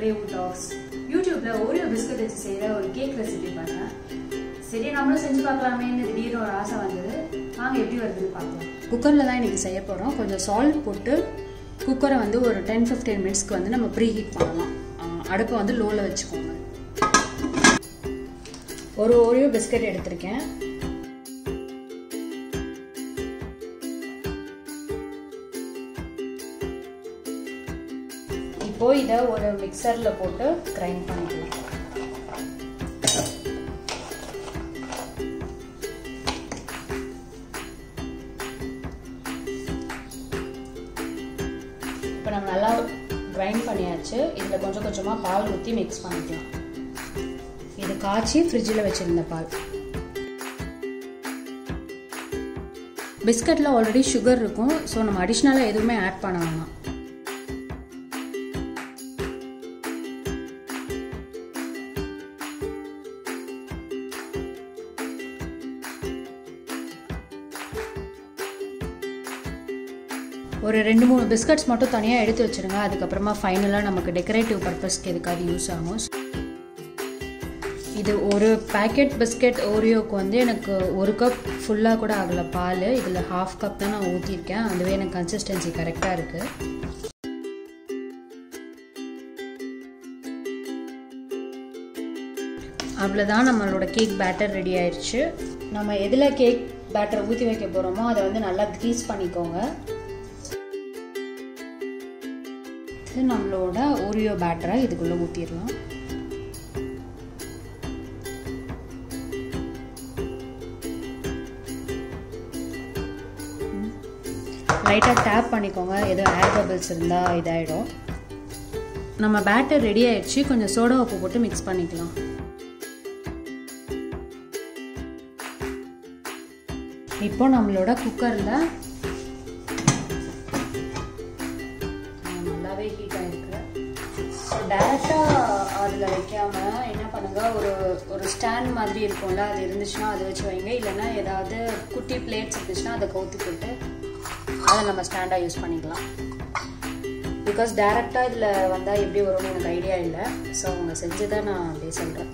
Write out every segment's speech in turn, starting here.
Brave docs யூடியூப்ல Oreo biscuit வச்சு செய்கிற ஒரு கேக் ரெசிபி பண்ணேன் சரி நம்மளும் செஞ்சு பார்க்கலாமேன்னு திடீர்னு ஒரு ஆசை வந்தது. வாங்க எப்படி வருதுன்னு பார்க்கலாம் குக்கரில் தான் இன்னைக்கு செய்ய போகிறோம் கொஞ்சம் சால்ட் போட்டு குக்கரை வந்து ஒரு டென் ஃபிஃப்டீன் மினிட்ஸ்க்கு வந்து நம்ம ப்ரீ ஹீட் பண்ணலாம் அடுப்பை வந்து லோவில் வச்சுக்கோங்க. ஒரு ஓரியோ பிஸ்கட் எடுத்திருக்கேன். இப்போ இதை ஒரு மிக்சரில் போட்டு கிரைண்ட் பண்ணிக்கலாம் இப்போ நம்ம நல்லா கிரைண்ட் பண்ணியாச்சு. இதில் கொஞ்சம் கொஞ்சமாக பால் ஊற்றி மிக்ஸ் பண்ணிக்கலாம். இது காய்ச்சி ஃப்ரிட்ஜில் வச்சுருந்த பால். பிஸ்கட்டில் ஆல்ரெடி சுகர் இருக்கும். ஸோ நம்ம அடிஷ்னலாக எதுவுமே ஆட் பண்ண வேணாம். ஒரு ரெண்டு மூணு பிஸ்கட்ஸ் மட்டும் தனியாக எடுத்து வச்சுருங்க. அதுக்கப்புறமா ஃபைனலாக நமக்கு டெக்கரேட்டிவ் பர்பஸ்க்கு எதுக்காவது யூஸ் ஆகும். இது ஒரு பேக்கெட் பிஸ்கெட் ஓரியோக்கு வந்து எனக்கு ஒரு கப் ஃபுல்லாக கூட ஆகலை பால். இதில் ஹாஃப் கப் தான் நான் ஊற்றிருக்கேன் அதுவே எனக்கு கன்சிஸ்டன்சி கரெக்டாக இருக்குது அவ்வளோதான் நம்மளோட கேக் பேட்டர் ரெடி ஆயிடுச்சு நம்ம எதில் கேக் பேட்டரை ஊற்றி வைக்க போகிறோமோ அதை வந்து நல்லா க்ரீஸ் பண்ணிக்கோங்க. இது நம்மளோட ஓரியோ பேட்டரை இதுக்குள்ளே ஊற்றிடலாம் லைட்டாக டேப் பண்ணிக்கோங்க. எதுவும் ஏர் பபிள்ஸ் இருந்தால் இதாகிடும் நம்ம பேட்டர் ரெடி ஆயிடுச்சு. கொஞ்சம் சோடா உப்பு போட்டு மிக்ஸ் பண்ணிக்கலாம். இப்போ நம்மளோட குக்கரில் டேரெக்டாக அதில் வைக்காமல் என்ன பண்ணுங்கள் ஒரு ஒரு ஸ்டாண்ட் மாதிரி இருக்கும்ல அது இருந்துச்சுன்னா அதை வச்சு வைங்க. இல்லைன்னா ஏதாவது குட்டி பிளேட்ஸ் இருந்துச்சுன்னா அதை கவுத்து போட்டு அதை நம்ம ஸ்டாண்டாக யூஸ் பண்ணிக்கலாம். பிகாஸ் டேரெக்டாக இதில் வந்தால் எப்படி வரும்னு எனக்கு ஐடியா இல்லை. ஸோ அவங்க செஞ்சு தான் நான் அப்படியே சொல்கிறேன்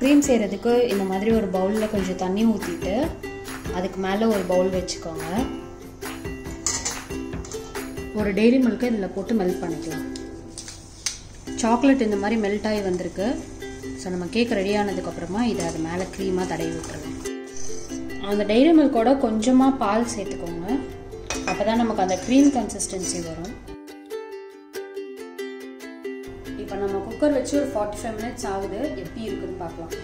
க்ரீம் செய்கிறதுக்கு இந்த மாதிரி ஒரு பவுலில் கொஞ்சம் தண்ணி ஊற்றிட்டு அதுக்கு மேலே ஒரு பவுல் வச்சுக்கோங்க. ஒரு டெய்ரி மில்க்கை இதில் போட்டு மெல்ட் பண்ணிக்கலாம். சாக்லேட் இந்த மாதிரி மெல்ட் ஆகி வந்திருக்கு. ஸோ நம்ம கேக் ரெடி ஆனதுக்கப்புறமா இதை அது மேலே க்ரீமாக தடவி விட்டுருவோம் அந்த டெய்ரி மில்கோட கொஞ்சமாக பால் சேர்த்துக்கோங்க. அப்போ தான் நமக்கு அந்த க்ரீம் கன்சிஸ்டன்சி வரும். இப்போ நம்ம குக்கர் வச்சு ஒரு ஃபார்ட்டி ஃபைவ் மினிட்ஸ் ஆகுது. எப்படி இருக்குன்னு பார்க்கலாம்.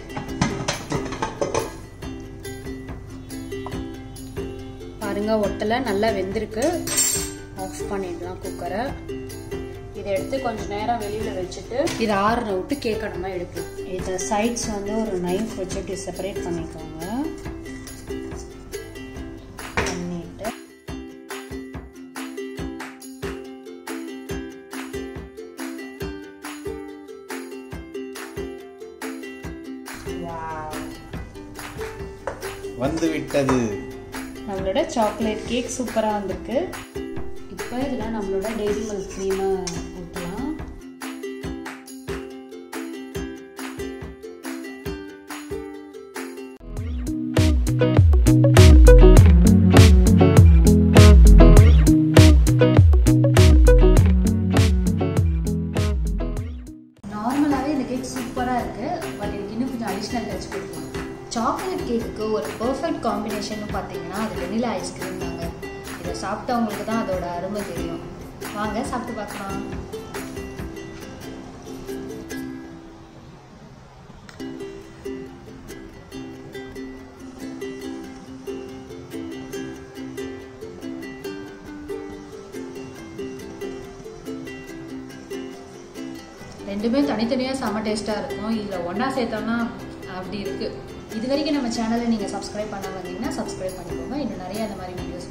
பாருங்க ஒட்டலை நல்லா வெந்திருக்கு. ஆஃப் பண்ணிடலாம் குக்கரை இதை எடுத்து கொஞ்சம் நேரம் வெளியில் வச்சுட்டு இதை ஆறுன விட்டு கேக்க நம்ம எடுக்கலாம். இதை சைட்ஸ் வந்து ஒரு நைஃப் வச்சுட்டு செப்பரேட் பண்ணிக்கோங்க. வந்து விட்டது நம்மளோட சாக்லேட் கேக் சூப்பராக வந்திருக்கு. இப்போ இதில் நம்மளோட டெய்ரி மில்க் க்ரீமை ஊற்றலாம் நார்மலாகவே இந்த கேக் சூப்பராக இருக்குது பட் எனக்கு இன்னும் கொஞ்சம் அடிஷ்னல் டச் கொடுக்கலாம். சாக்லேட் கேக்குக்கு ஒரு பர்ஃபெக்ட் காம்பினேஷன் பார்த்தீங்கன்னா அது வெனிலா ஐஸ்கிரீம் தாங்க. இதை சாப்பிட்டவங்களுக்கு தான் அதோட அருமை தெரியும். வாங்க சாப்பிட்டு பார்க்கலாம். ரெண்டுமே தனித்தனியாக செம்ம டேஸ்ட்டாக இருக்கும். இதில் ஒன்றா சேர்த்தோன்னா அப்படி இருக்குது இது வரைக்கும் நம்ம சேனலை நீங்கள் சப்ஸ்கிரைப் பண்ண வந்தீங்கன்னா சப்ஸ்கிரைப் பண்ணிக்கோங்க. இன்னும் நிறைய அந்த மாதிரி வீடியோஸ்